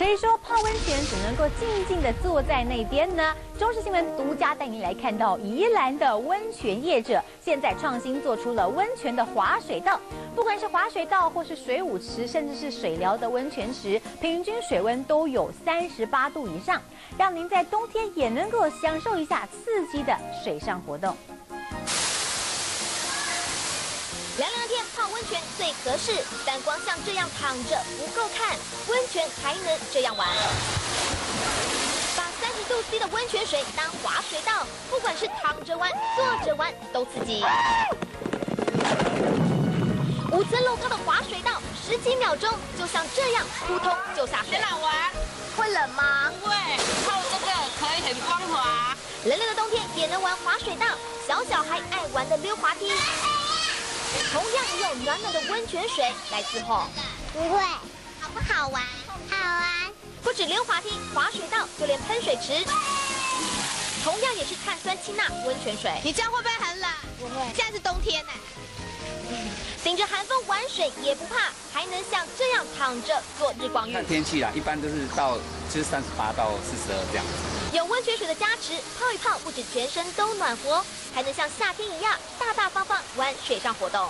谁说泡温泉只能够静静的坐在那边呢？中视新闻独家带您来看到宜兰的温泉业者现在创新做出了温泉的滑水道，不管是滑水道或是水舞池，甚至是水疗的温泉池，平均水温都有三十八度以上，让您在冬天也能够享受一下刺激的水上活动。凉凉天泡温泉最合适，但光像这样躺着不够看，温泉还能这样玩。把三十度 C 的温泉水当滑水道，不管是躺着玩、坐着玩都刺激。五层楼高的滑水道，十几秒钟就像这样扑通就下水。很好玩，会冷吗？不会，靠这个可以很光滑。冷冷的冬天也能玩滑水道，小小孩爱玩的溜滑梯。同样也有暖暖的温泉水来伺候。不会，好不好玩？好玩。不止溜滑梯、滑水道，就连喷水池，同样也是碳酸氢钠温泉水。你这样会不会很冷？不会。现在是冬天呢，顶着寒风玩水也不怕，还能像这样躺着做日光浴。看天气啦，一般都是到就是三十八到四十二这样子。有温泉水的加持，泡一泡不止全身都暖和，还能像夏天一样大大方方玩水上活动。